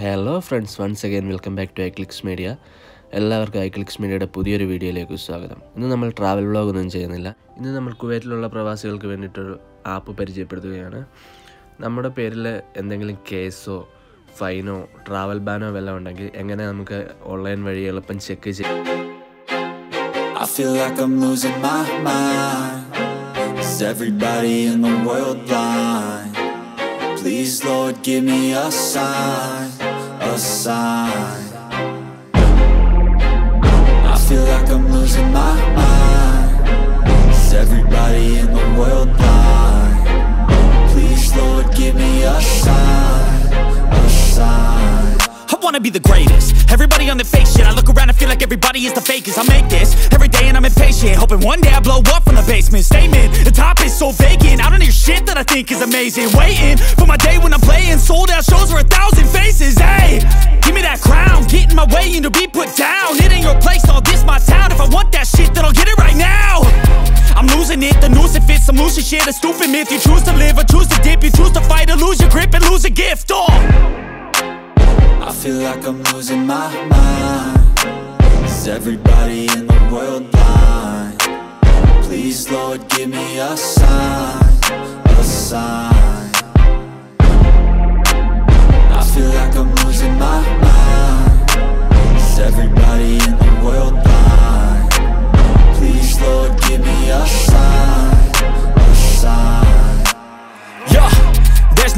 Hello friends once again welcome back to iClicks Media എല്ലാവർക്കും iClicks മീഡിയയുടെ പുതിയൊരു വീഡിയോയിലേക്ക് സ്വാഗതം. ഇന്ന് നമ്മൾ ട്രാവൽ വ്ളോഗ് ഒന്നും ചെയ്യുന്നില്ല. ഇന്ന് നമ്മൾ കുവൈറ്റിലുള്ള പ്രവാസികൾക്ക് വേണ്ടിയിട്ടൊരു ആപ്പ് പരിചയപ്പെടുത്തുകയാണ്. നമ്മുടെ പേരിൽ എന്തെങ്കിലും കേസോ ഫൈനോ ട്രാവൽ ബാനോ വല്ലതും ഉണ്ടെങ്കിൽ എങ്ങനെ നമുക്ക് ഓൺലൈൻ വഴി എളുപ്പം ചെക്ക് ചെയ്യാം? Please, Lord, give me a sign, a. I feel like I'm losing my mind. Is everybody in the world blind? Please, Lord, give me a sign, a sign. I wanna be the greatest. Everybody on the fake shit. I look around and feel like everybody is the fakest. I make this every day and I'm impatient. Hoping one day I blow up from the basement. Statement, the top is so vacant. I shit that I think is amazing. Waiting for my day when I'm playing. Sold out shows for a thousand faces. Hey, give me that crown. Get in my way and to be put down. It ain't your place, all this my town. If I want that shit, then I'll get it right now. I'm losing it, the noose it fits some losing shit. A stupid myth. You choose to live or choose to dip. You choose to fight or lose your grip and lose a gift. Oh. I feel like I'm losing my mind. Is everybody in the world blind? Please, Lord, give me a sign,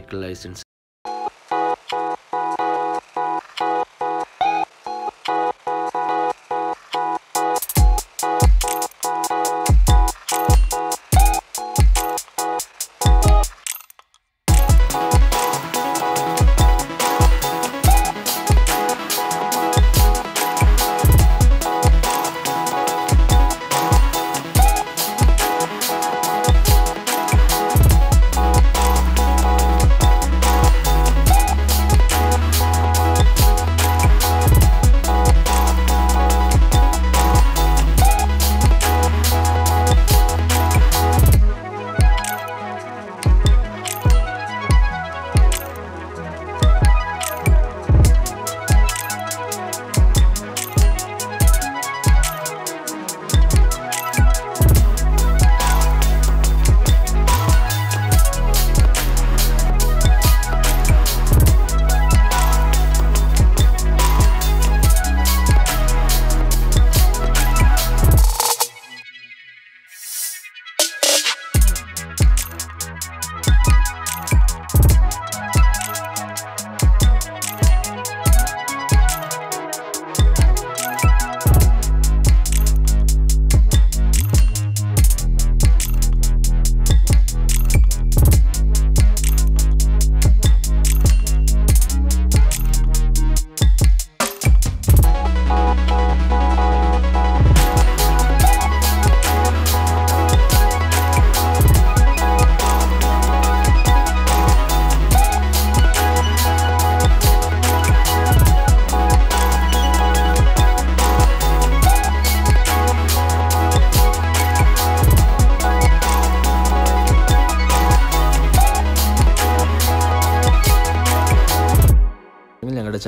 Take license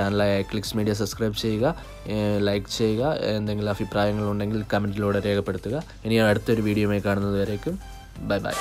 ചാനലായ clicks media subscribe ചെയ്യുക like ചെയ്യുക എന്തെങ്കിലും അഭിപ്രായങ്ങളുണ്ടെങ്കിൽ കമന്റിലൂടെ രേഖപ്പെടുത്തുക. ഇനി അടുത്തൊരു വീഡിയോയുമായി കാണുന്നത് വരേക്കും. Bye bye.